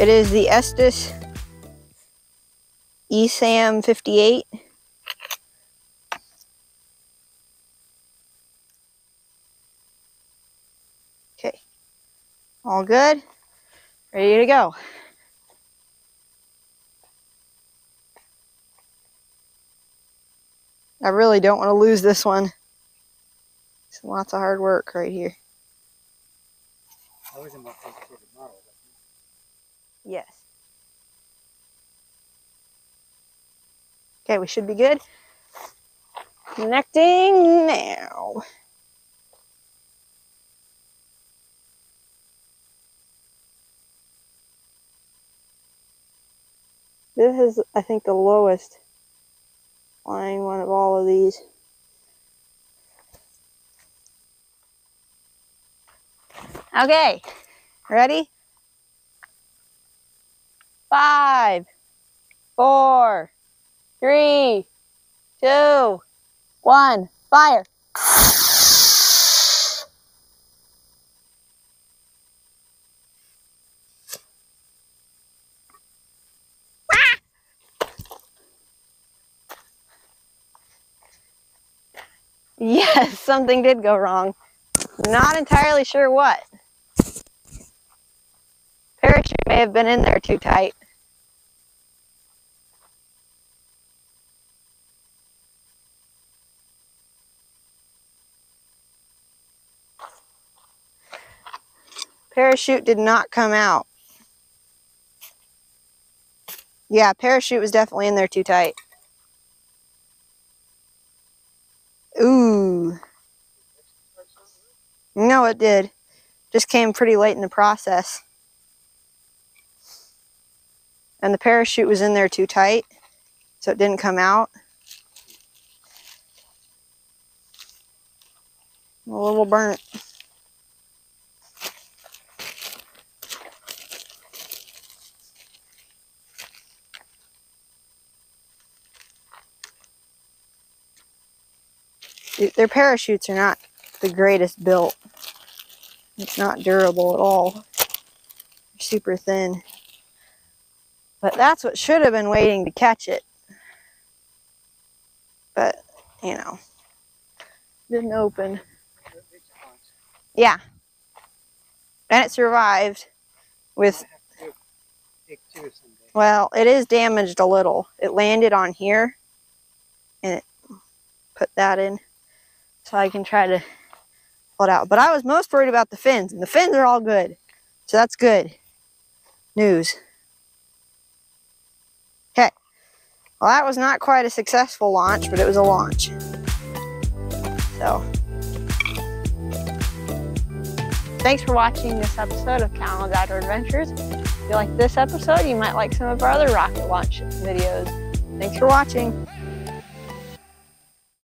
It is the Estes ESAM 58. Okay, all good, ready to go. I really don't want to lose this one. It's lots of hard work right here. That was a more complicated model. Yes. Okay, we should be good. Connecting now. This is, I think, the lowest flying one of all of these. Okay, ready? Five, four, three, two, one, fire. Yes, something did go wrong. Not entirely sure what. Parachute may have been in there too tight. Parachute did not come out. Yeah, parachute was definitely in there too tight. Ooh. No, it did. Just came pretty late in the process. And the parachute was in there too tight, so it didn't come out. A little burnt. Their parachutes are not the greatest built. It's not durable at all. They're super thin. But that's what should have been waiting to catch it. But, you know, didn't open. Yeah. And it survived with, well, it is damaged a little. It landed on here and it put that in so I can try to pull it out. But I was most worried about the fins, and the fins are all good. So that's good news. Okay. Well, that was not quite a successful launch, but it was a launch. So, thanks for watching this episode of Calin's Outdoor Adventures. If you like this episode, you might like some of our other rocket launch videos. Thanks for watching.